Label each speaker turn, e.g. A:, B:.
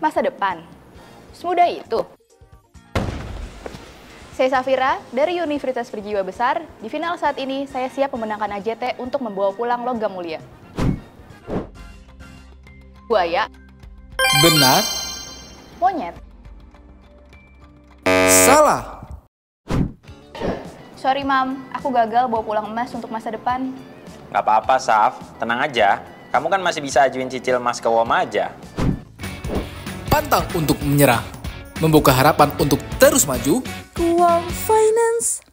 A: masa depan. Semudah itu. Saya Safira dari Universitas Berjiwa Besar. Di final saat ini, saya siap memenangkan AJT untuk membawa pulang logam mulia. Buaya,
B: Benar?
A: monyet.
B: Salah.
A: Sorry, Mam. Aku gagal bawa pulang emas untuk masa depan.
C: Nggak apa-apa, Saf. Tenang aja. Kamu kan masih bisa ajuin cicil emas ke Woma aja.
B: Pantang untuk menyerah. Membuka harapan untuk terus maju.
D: Ruang Finance